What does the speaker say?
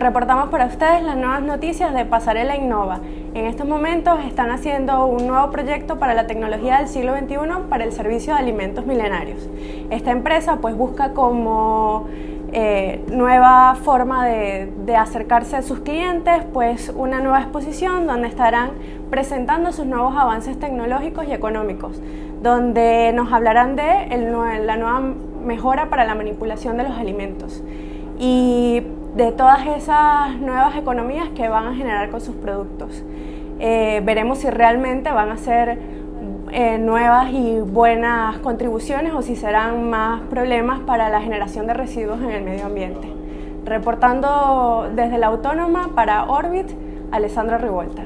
Reportamos para ustedes las nuevas noticias de Pasarela Innova. En estos momentos están haciendo un nuevo proyecto para la tecnología del siglo XXI para el servicio de alimentos milenarios. Esta empresa pues busca como eh, nueva forma de, de, acercarse a sus clientes, pues una nueva exposición donde estarán presentando sus nuevos avances tecnológicos y económicos, donde nos hablarán de el, la nueva mejora para la manipulación de los alimentos. Y de todas esas nuevas economías que van a generar con sus productos. Eh, veremos si realmente van a ser eh, nuevas y buenas contribuciones o si serán más problemas para la generación de residuos en el medio ambiente. Reportando desde la Autónoma para Orbit, Alessandra Revuelta.